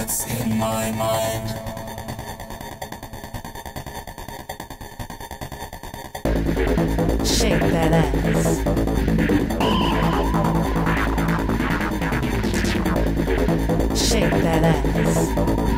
What's in my mind? Shake that ass. Shake that ass.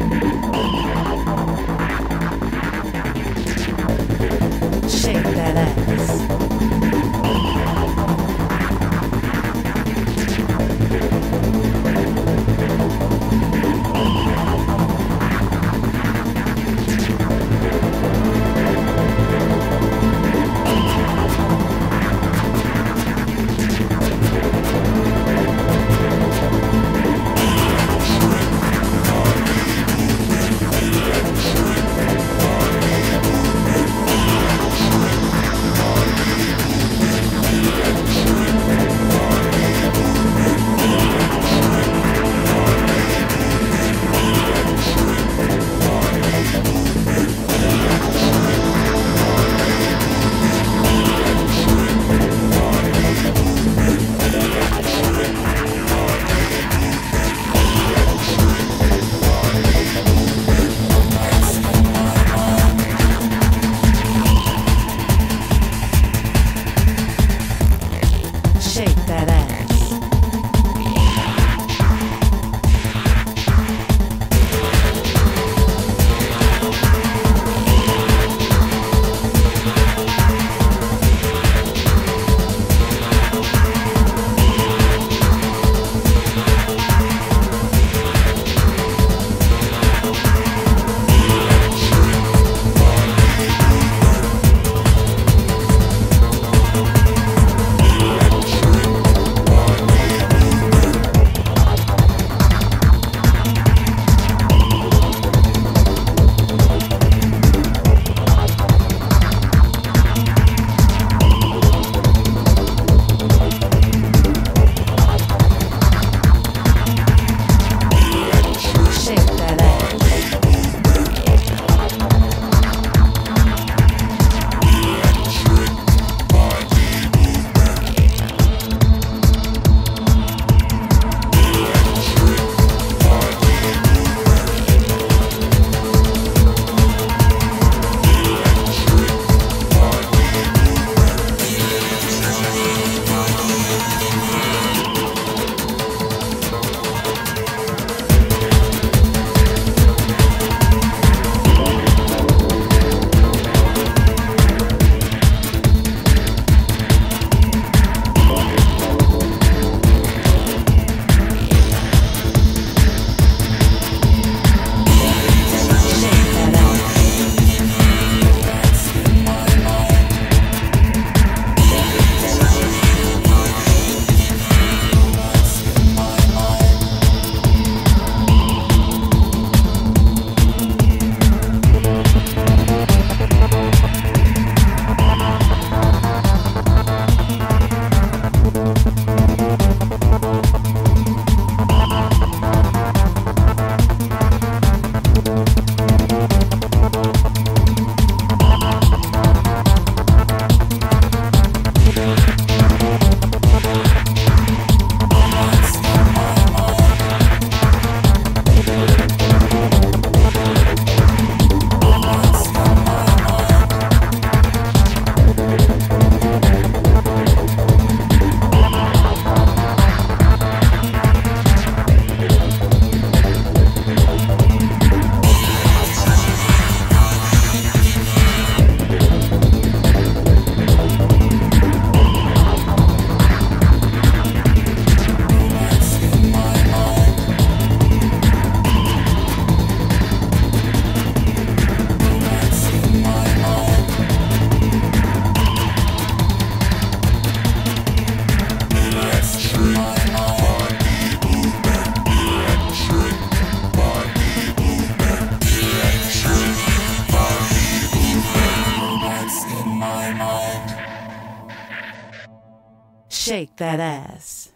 My mind? Shake that ass.